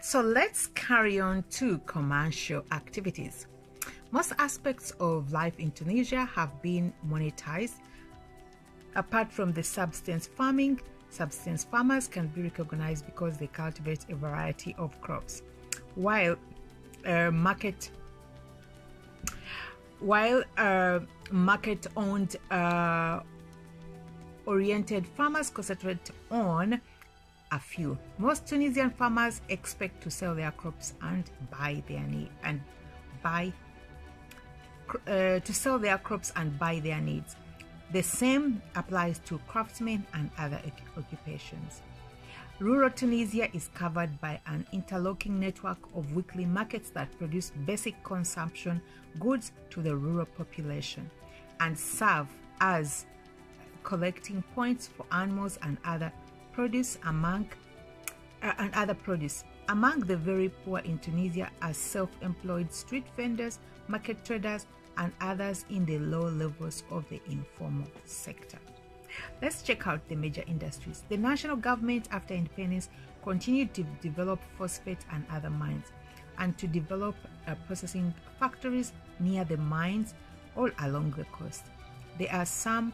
so let's carry on to commercial activities. Most aspects of life in Tunisia have been monetized. Apart from the substance farming, substance farmers can be recognized because they cultivate a variety of crops, while uh, market while uh, market-owned uh, oriented farmers concentrate on a few. Most Tunisian farmers expect to sell their crops and buy their need and buy uh, to sell their crops and buy their needs. The same applies to craftsmen and other occupations. Rural Tunisia is covered by an interlocking network of weekly markets that produce basic consumption goods to the rural population and serve as collecting points for animals and other produce among uh, and other produce. Among the very poor in Tunisia are self-employed street vendors, market traders, and others in the low levels of the informal sector. Let's check out the major industries. The national government, after independence, continued to develop phosphate and other mines and to develop uh, processing factories near the mines all along the coast. There are some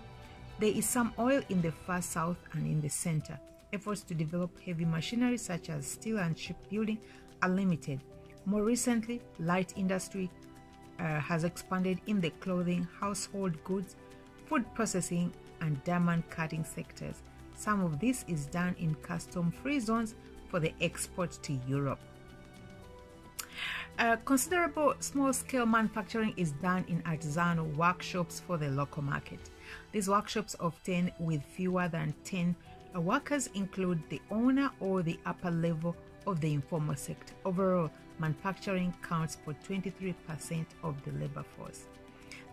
there is some oil in the far south and in the center. Efforts to develop heavy machinery such as steel and shipbuilding are limited. More recently, light industry uh, has expanded in the clothing, household goods, food processing, and diamond cutting sectors. Some of this is done in custom free zones for the export to Europe. Uh, considerable small scale manufacturing is done in artisanal workshops for the local market. These workshops often with fewer than 10 uh, workers include the owner or the upper level of the informal sector. Overall, manufacturing counts for 23% of the labor force.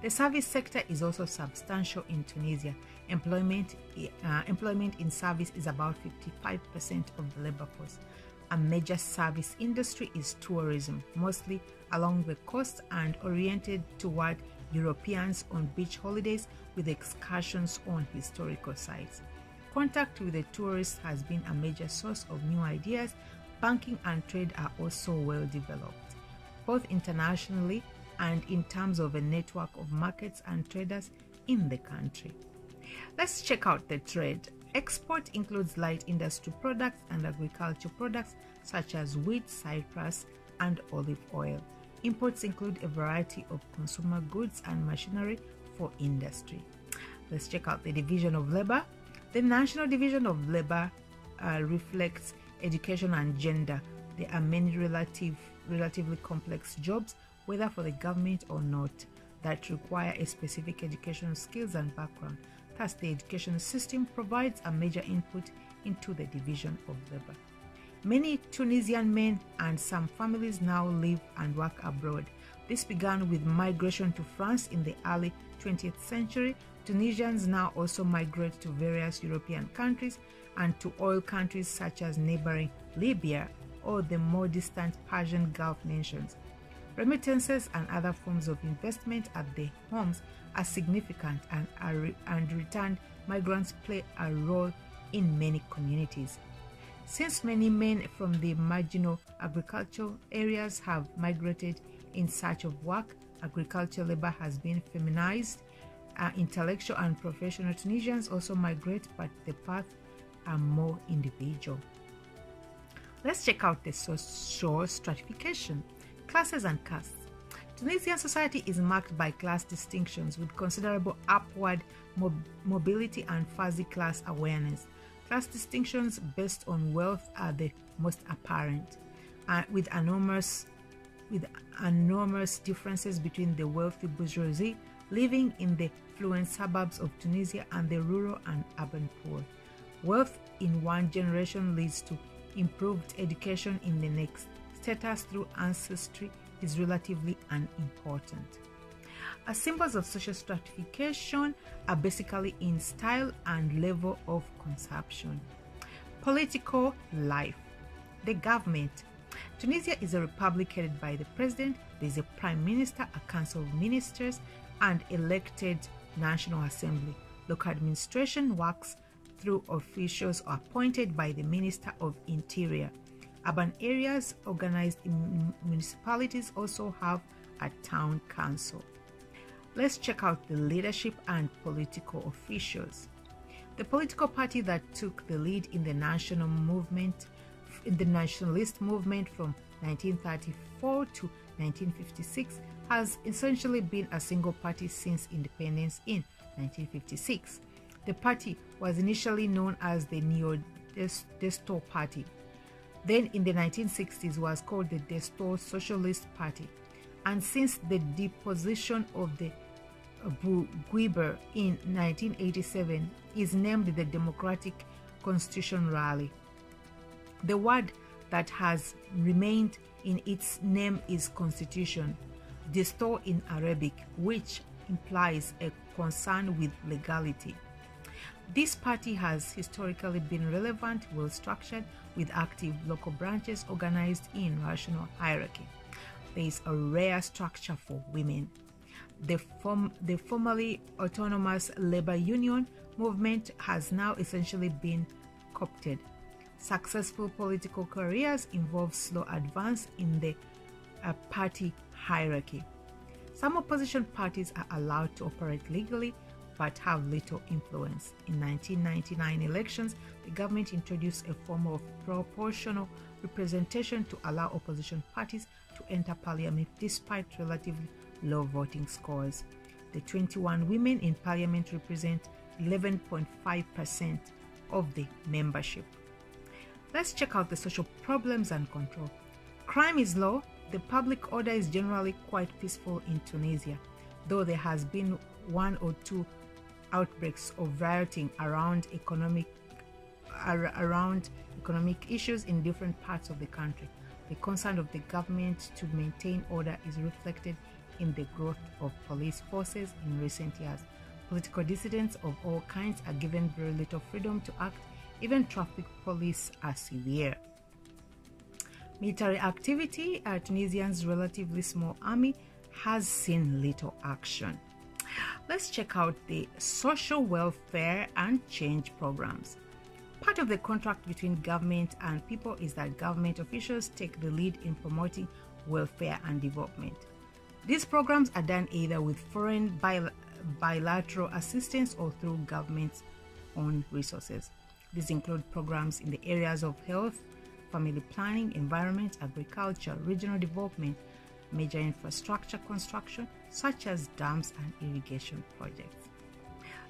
The service sector is also substantial in Tunisia. Employment, uh, employment in service is about 55% of the labor force. A major service industry is tourism, mostly along the coast and oriented toward Europeans on beach holidays with excursions on historical sites. Contact with the tourists has been a major source of new ideas. Banking and trade are also well developed, both internationally and in terms of a network of markets and traders in the country. Let's check out the trade. Export includes light industry products and agriculture products such as wheat, cypress, and olive oil. Imports include a variety of consumer goods and machinery for industry. Let's check out the division of labor. The National Division of Labor uh, reflects education and gender. There are many relative, relatively complex jobs whether for the government or not, that require a specific educational skills and background. Thus, the education system provides a major input into the division of labor. Many Tunisian men and some families now live and work abroad. This began with migration to France in the early 20th century. Tunisians now also migrate to various European countries and to oil countries such as neighboring Libya or the more distant Persian Gulf nations. Remittances and other forms of investment at their homes are significant and, are and returned migrants play a role in many communities. Since many men from the marginal agricultural areas have migrated in search of work, agricultural labor has been feminized. Uh, intellectual and professional Tunisians also migrate, but the path are more individual. Let's check out the social stratification. Classes and castes. Tunisian society is marked by class distinctions with considerable upward mob mobility and fuzzy class awareness. Class distinctions based on wealth are the most apparent, uh, with enormous with enormous differences between the wealthy bourgeoisie living in the fluent suburbs of Tunisia and the rural and urban poor. Wealth in one generation leads to improved education in the next status through ancestry is relatively unimportant. As symbols of social stratification are basically in style and level of consumption. Political life. The government. Tunisia is a republic headed by the president. There is a prime minister, a council of ministers, and elected national assembly. Local administration works through officials appointed by the minister of interior. Urban areas organized in municipalities also have a town council. Let's check out the leadership and political officials. The political party that took the lead in the national movement in the nationalist movement from 1934 to 1956 has essentially been a single party since independence in 1956. The party was initially known as the Neo Destour Party. Then in the 1960s was called the Destour Socialist Party. And since the deposition of the Guiber in 1987 is named the Democratic Constitution Rally. The word that has remained in its name is constitution, destour in Arabic, which implies a concern with legality. This party has historically been relevant, well structured, with active local branches organized in rational hierarchy. There is a rare structure for women. The, form, the formerly autonomous labor union movement has now essentially been co opted. Successful political careers involve slow advance in the uh, party hierarchy. Some opposition parties are allowed to operate legally but have little influence. In 1999 elections, the government introduced a form of proportional representation to allow opposition parties to enter parliament despite relatively low voting scores. The 21 women in parliament represent 11.5% of the membership. Let's check out the social problems and control. Crime is low. The public order is generally quite peaceful in Tunisia, though there has been one or two outbreaks of rioting around economic around economic issues in different parts of the country. The concern of the government to maintain order is reflected in the growth of police forces in recent years. Political dissidents of all kinds are given very little freedom to act, even traffic police are severe. Military activity, Tunisia's relatively small army, has seen little action. Let's check out the social welfare and change programs. Part of the contract between government and people is that government officials take the lead in promoting welfare and development. These programs are done either with foreign bil- bilateral assistance or through government's own resources. These include programs in the areas of health, family planning, environment, agriculture, regional development, major infrastructure construction, such as dams and irrigation projects.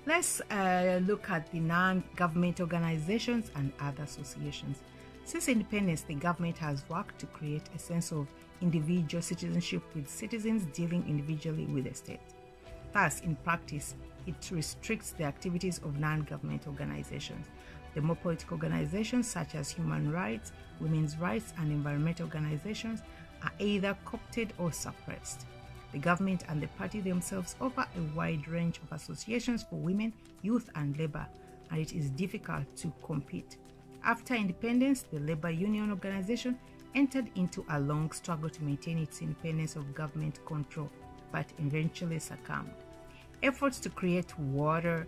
Let's uh, look at the non government organizations and other associations. Since independence, the government has worked to create a sense of individual citizenship with citizens dealing individually with the state. Thus, in practice, it restricts the activities of non government organizations. The more political organizations, such as human rights, women's rights, and environmental organizations, are either co opted or suppressed. The government and the party themselves offer a wide range of associations for women, youth, and labor, and it is difficult to compete. After independence, the labor union organization entered into a long struggle to maintain its independence of government control, but eventually succumbed. Efforts to create water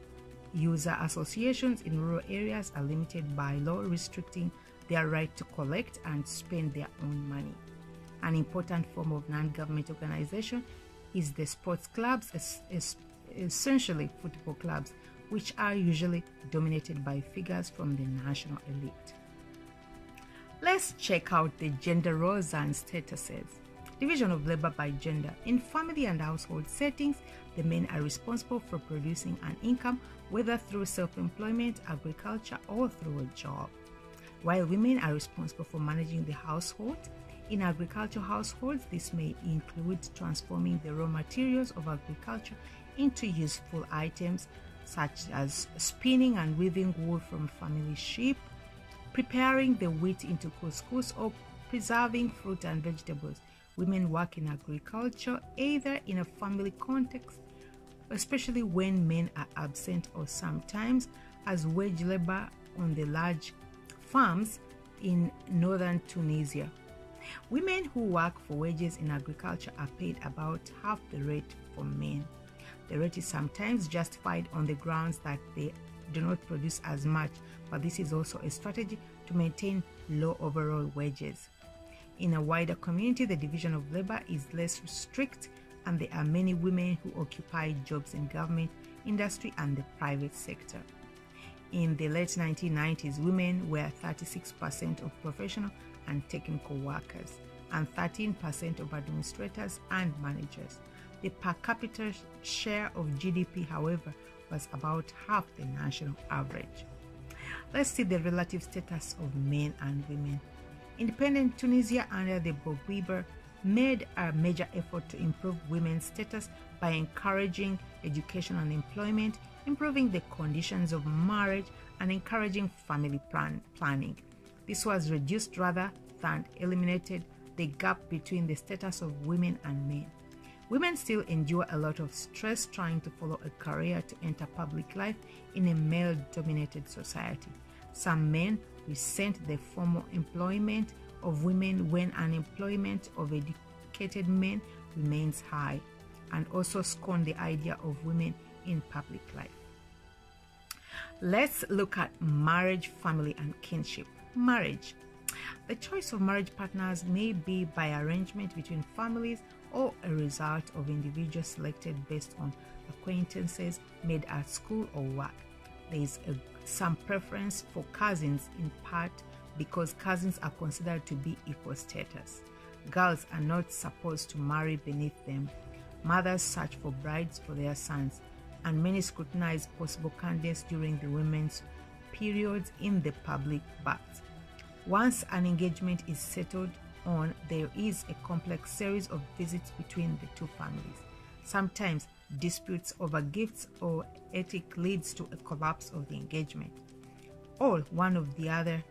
user associations in rural areas are limited by law restricting their right to collect and spend their own money. An important form of non government organization is the sports clubs, essentially football clubs, which are usually dominated by figures from the national elite. Let's check out the gender roles and statuses. Division of labor by gender. In family and household settings, the men are responsible for producing an income, whether through self employment, agriculture, or through a job, while women are responsible for managing the household. In agricultural households, this may include transforming the raw materials of agriculture into useful items such as spinning and weaving wool from family sheep, preparing the wheat into couscous or preserving fruit and vegetables. Women work in agriculture either in a family context, especially when men are absent, or sometimes as wage labor on the large farms in northern Tunisia. Women who work for wages in agriculture are paid about half the rate for men. The rate is sometimes justified on the grounds that they do not produce as much, but this is also a strategy to maintain low overall wages. In a wider community, the division of labor is less strict, and there are many women who occupy jobs in government, industry, and the private sector. In the late 1990s, women were 36% of professional and technical workers and 13% of administrators and managers. The per capita share of GDP, however, was about half the national average. Let's see the relative status of men and women. Independent Tunisia under the Bourguiba made a major effort to improve women's status by encouraging education and employment, improving the conditions of marriage, and encouraging family plan- planning. This was reduced rather than eliminated the gap between the status of women and men. Women still endure a lot of stress trying to follow a career to enter public life in a male dominated society. Some men resent the formal employment of women when unemployment of educated men remains high and also scorn the idea of women in public life. Let's look at marriage, family, and kinship. Marriage. The choice of marriage partners may be by arrangement between families or a result of individuals selected based on acquaintances made at school or work. There is a, some preference for cousins in part because cousins are considered to be equal status. Girls are not supposed to marry beneath them. Mothers search for brides for their sons, and many scrutinize possible candidates during the women's periods in the public baths. Once an engagement is settled on, there is a complex series of visits between the two families. Sometimes disputes over gifts or ethic leads to a collapse of the engagement. Or one of the other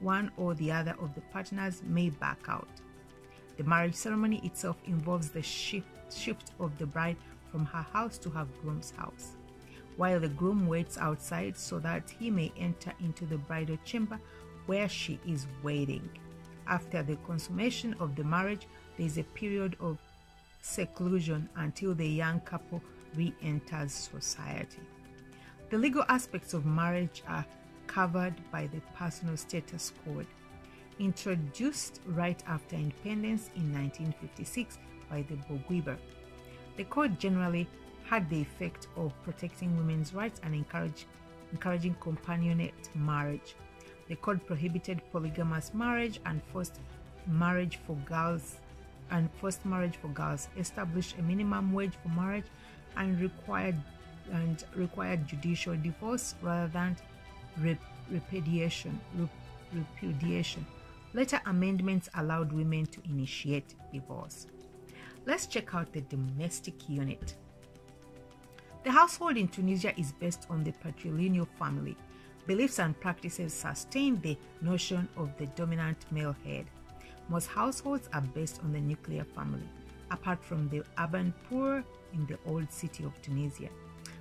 one or the other of the partners may back out. The marriage ceremony itself involves the shift, shift of the bride from her house to her groom's house, while the groom waits outside so that he may enter into the bridal chamber where she is waiting. After the consummation of the marriage, there is a period of seclusion until the young couple re enters society. The legal aspects of marriage are covered by the Personal Status Code, introduced right after independence in 1956 by the Bourguiba. The code generally had the effect of protecting women's rights and encourage, encouraging companionate marriage. The code prohibited polygamous marriage and forced marriage for girls and forced marriage for girls, established a minimum wage for marriage, and required and required judicial divorce rather than repudiation. repudiation. Later amendments allowed women to initiate divorce. Let's check out the domestic unit. The household in Tunisia is based on the patrilineal family. Beliefs and practices sustain the notion of the dominant male head. Most households are based on the nuclear family, apart from the urban poor in the old city of Tunisia.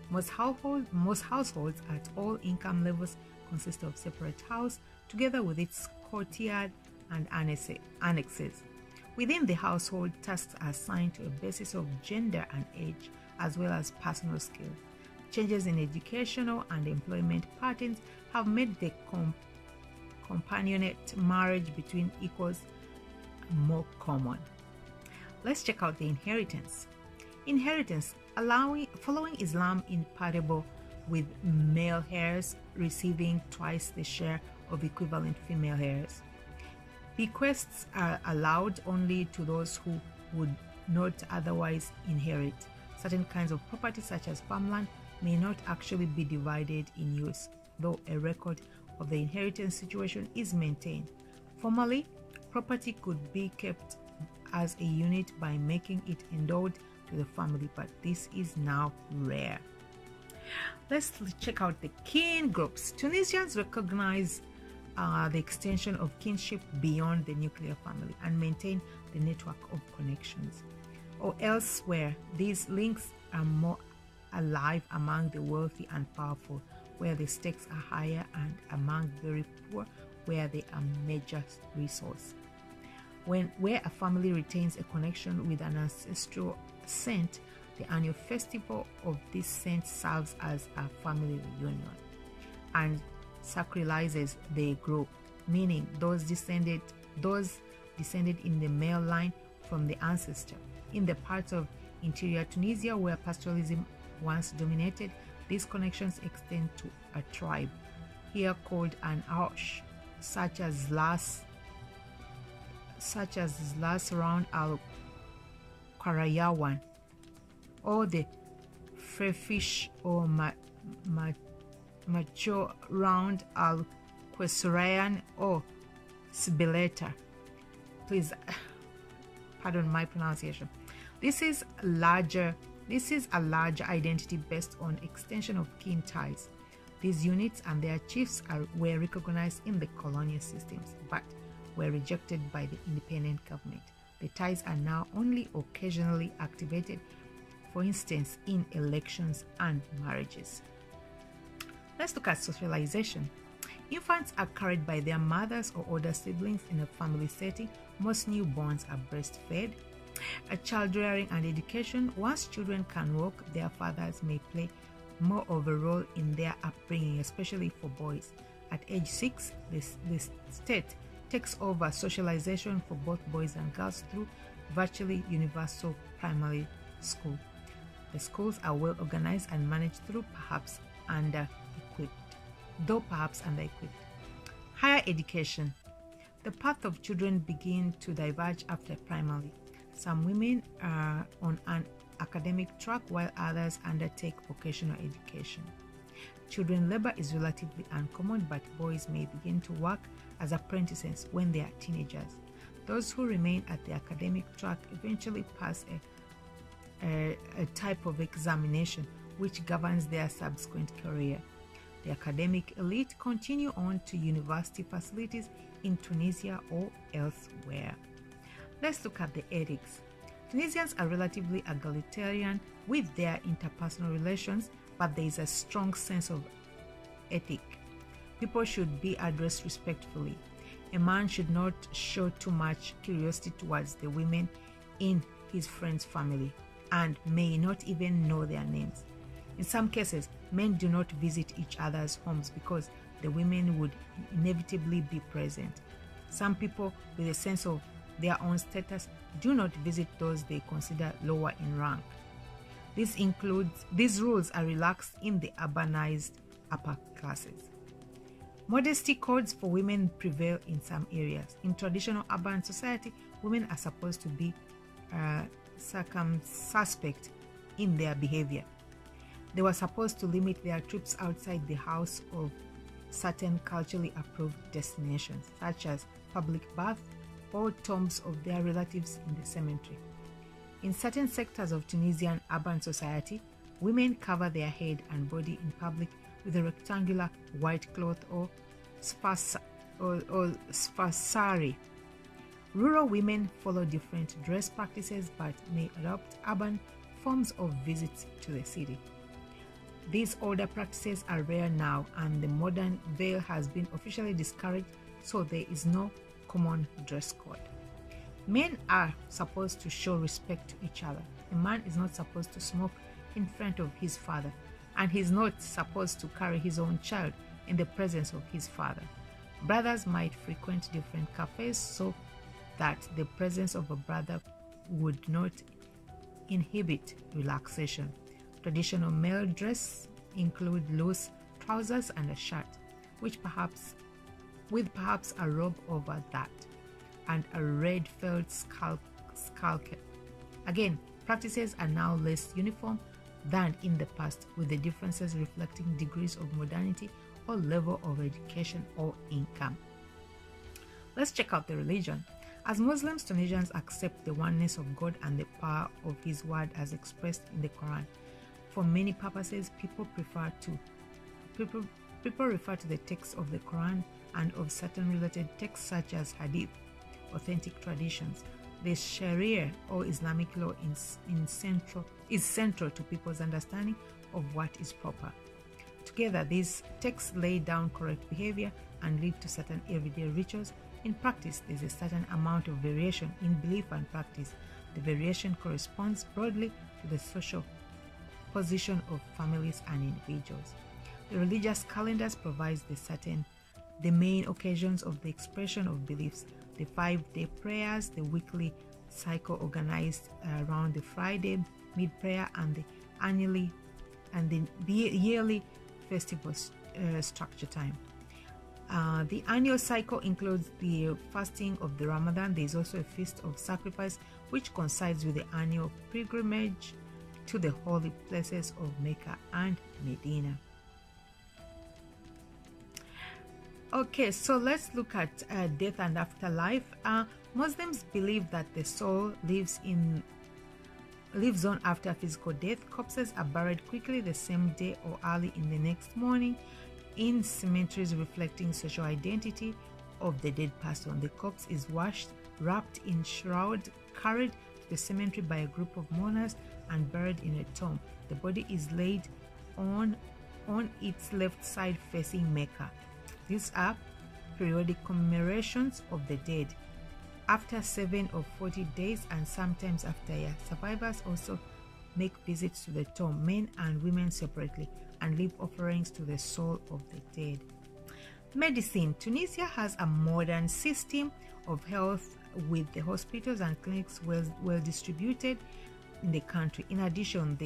Most, household, most households at all income levels consist of separate house together with its courtyard and annexes. Within the household, tasks are assigned to a basis of gender and age, as well as personal skills. Changes in educational and employment patterns have made the com- companionate marriage between equals more common. Let's check out the inheritance. Inheritance, allowing following Islam in incompatible with male heirs receiving twice the share of equivalent female heirs. Bequests are allowed only to those who would not otherwise inherit. Certain kinds of property, such as farmland, may not actually be divided in use, though a record of the inheritance situation is maintained. Formally, property could be kept as a unit by making it endowed to the family, but this is now rare. Let's check out the kin groups. Tunisians recognize uh, the extension of kinship beyond the nuclear family and maintain the network of connections. Or elsewhere, these links are more alive among the wealthy and powerful, where the stakes are higher, and among the very poor, where they are major resource. When where a family retains a connection with an ancestral saint, the annual festival of this saint serves as a family reunion and sacralizes the group, meaning those descended those descended in the male line from the ancestor. In the parts of interior Tunisia where pastoralism once dominated, these connections extend to a tribe, here called an Aush, such as Las such as Zlas round al Karayawan or the Frefish or ma, ma, Macho round al Quesurayan or Sibeleta. Please pardon my pronunciation. This is larger this is a large identity based on extension of kin ties. These units and their chiefs are, were recognized in the colonial systems, but were rejected by the independent government. The ties are now only occasionally activated, for instance, in elections and marriages. Let's look at socialization. Infants are carried by their mothers or older siblings in a family setting. Most newborns are breastfed. A child rearing and education. Once children can walk, their fathers may play more of a role in their upbringing, especially for boys. At age six, this, this state takes over socialization for both boys and girls through virtually universal primary school. The schools are well organized and managed through perhaps under equipped, though perhaps under equipped. Higher education. The path of children begin to diverge after primary. Some women are on an academic track while others undertake vocational education. Children labor is relatively uncommon, but boys may begin to work as apprentices when they are teenagers. Those who remain at the academic track eventually pass a, a, a type of examination which governs their subsequent career. The academic elite continue on to university facilities in Tunisia or elsewhere. Let's look at the ethics. Tunisians are relatively egalitarian with their interpersonal relations but there is a strong sense of ethic. People should be addressed respectfully. A man should not show too much curiosity towards the women in his friend's family and may not even know their names. In some cases, men do not visit each other's homes because the women would inevitably be present. Some people, with a sense of their own status, do not visit those they consider lower in rank. This includes these rules are relaxed in the urbanized upper classes. Modesty codes for women prevail in some areas. In traditional urban society, women are supposed to be uh, circumspect in their behavior. They were supposed to limit their trips outside the house of certain culturally approved destinations, such as public baths or tombs of their relatives in the cemetery. In certain sectors of Tunisian urban society, women cover their head and body in public with a rectangular white cloth or, spas- or, or spasari. Rural women follow different dress practices but may adopt urban forms of visits to the city. These older practices are rare now, and the modern veil has been officially discouraged, so there is no common dress code. Men are supposed to show respect to each other. A man is not supposed to smoke in front of his father, and he's not supposed to carry his own child in the presence of his father. Brothers might frequent different cafes so that the presence of a brother would not inhibit relaxation. Traditional male dress include loose trousers and a shirt, which perhaps with perhaps a robe over that and a red felt skull, cap. Again, practices are now less uniform than in the past, with the differences reflecting degrees of modernity or level of education or income. Let's check out the religion. As Muslims, Tunisians accept the oneness of God and the power of His word as expressed in the Quran. For many purposes, people prefer to people, people refer to the text of the Quran and of certain related texts such as Hadith authentic traditions. The Sharia or Islamic law is, in central, is central to people's understanding of what is proper. Together, these texts lay down correct behavior and lead to certain everyday rituals. In practice, there is a certain amount of variation in belief and practice. The variation corresponds broadly to the social position of families and individuals. The religious calendars provides the certain the main occasions of the expression of beliefs, the five-day prayers, the weekly cycle organized around the Friday mid prayer and the annually and the yearly festival uh, structure time. Uh, the annual cycle includes the fasting of the Ramadan. There is also a feast of sacrifice, which coincides with the annual pilgrimage to the holy places of Mecca and Medina. Okay, so let's look at uh, death and afterlife. Uh, Muslims believe that the soul lives in lives on after physical death. Corpses are buried quickly the same day or early in the next morning in cemeteries reflecting social identity of the dead person. The corpse is washed, wrapped in shroud, carried to the cemetery by a group of mourners, and buried in a tomb. The body is laid on on its left side facing Mecca. These are periodic commemorations of the dead. After seven or forty days, and sometimes after a year, survivors also make visits to the tomb, men and women separately and leave offerings to the soul of the dead. Medicine Tunisia has a modern system of health with the hospitals and clinics well, well distributed in the country. In addition,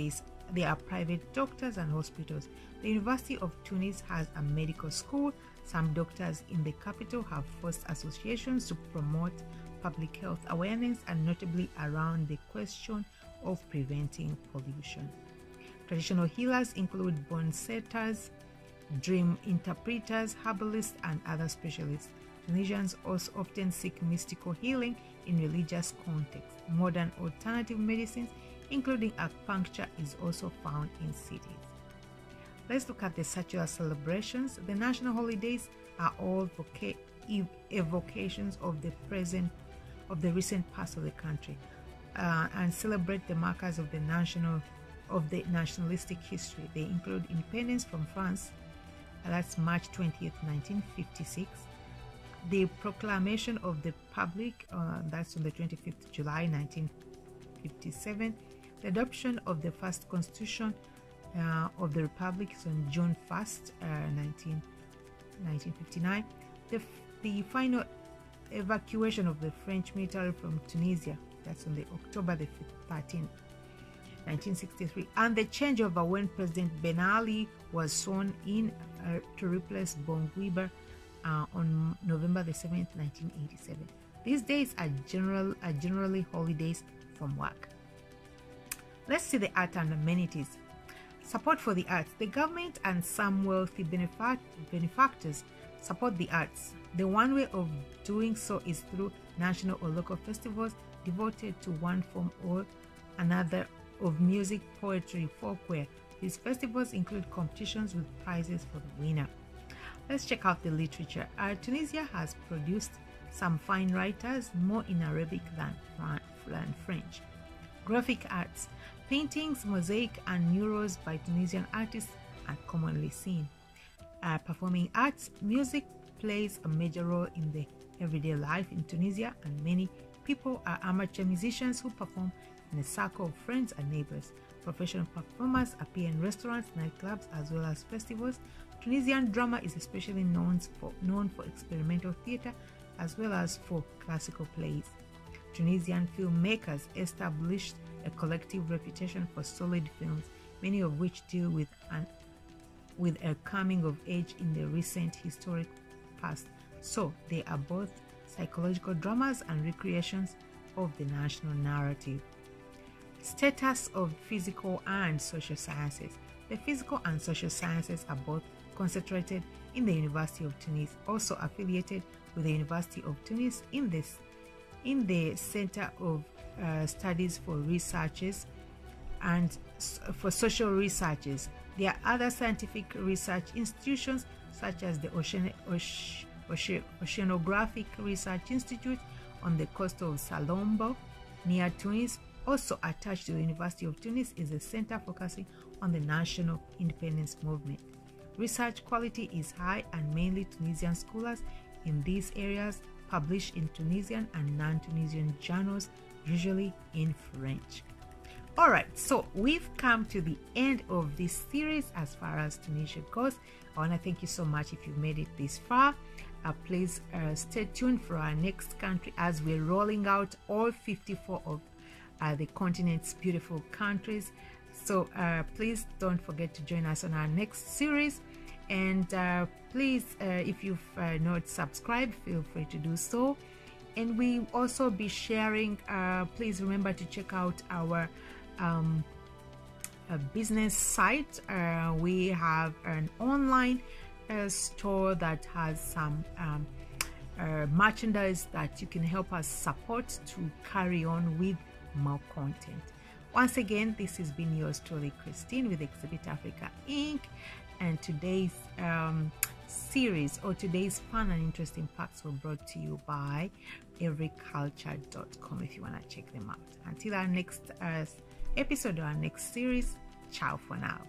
there are private doctors and hospitals. The University of Tunis has a medical school. Some doctors in the capital have forced associations to promote public health awareness and notably around the question of preventing pollution. Traditional healers include bone setters, dream interpreters, herbalists, and other specialists. Tunisians also often seek mystical healing in religious contexts. Modern alternative medicines, including acupuncture, is also found in cities. Let's look at the secular celebrations. The national holidays are all evocations of the present, of the recent past of the country, uh, and celebrate the markers of the national of the nationalistic history. They include independence from France, that's March 20th, 1956, the proclamation of the Republic, uh, that's on the 25th July 1957, the adoption of the first constitution uh, of the Republic is on June 1st, uh, 19, 1959, the, the final evacuation of the French military from Tunisia, that's on the October the 13th, 1963, and the changeover when President Ben Ali was sworn in uh, to replace Bourguiba uh, on November the 7th, 1987. These days are, general, are generally holidays from work. Let's see the art and amenities. Support for the arts. The government and some wealthy benefact- benefactors support the arts. The one way of doing so is through national or local festivals devoted to one form or another of music, poetry, folklore. These festivals include competitions with prizes for the winner. Let's check out the literature. Uh, Tunisia has produced some fine writers, more in Arabic than, than French. Graphic arts, paintings, mosaic, and murals by Tunisian artists are commonly seen. Uh, performing arts, music plays a major role in the everyday life in Tunisia, and many people are amateur musicians who perform in a circle of friends and neighbors. Professional performers appear in restaurants, nightclubs, as well as festivals. Tunisian drama is especially known for, known for experimental theater as well as for classical plays. Tunisian filmmakers established a collective reputation for solid films, many of which deal with an with a coming of age in the recent historic past. So they are both psychological dramas and recreations of the national narrative. Status of physical and social sciences. The physical and social sciences are both concentrated in the University of Tunis, also affiliated with the University of Tunis in this in the Center of uh, Studies for Researches and for Social Researches. There are other scientific research institutions such as the Ocean, Ocean, Oceanographic Research Institute on the coast of Salammbô near Tunis, also attached to the University of Tunis is a center focusing on the national independence movement. Research quality is high and mainly Tunisian scholars in these areas publish in Tunisian and non-Tunisian journals, usually in French. All right, so we've come to the end of this series as far as Tunisia goes. I want to thank you so much if you made it this far. uh, please uh, stay tuned for our next country as we're rolling out all 54 of uh, the continent's beautiful countries. So uh, please don't forget to join us on our next series. And uh, please, uh, if you've not subscribed, feel free to do so. And we also be sharing. please remember to check out our um, business site. we have an online a store that has some um, uh, merchandise that you can help us support to carry on with more content. Once again, this has been yours truly, Christine, with Exhibit Africa Inc. And today's um, series or today's fun and interesting facts were brought to you by everyculture.com if you want to check them out. Until our next uh, episode or our next series, ciao for now.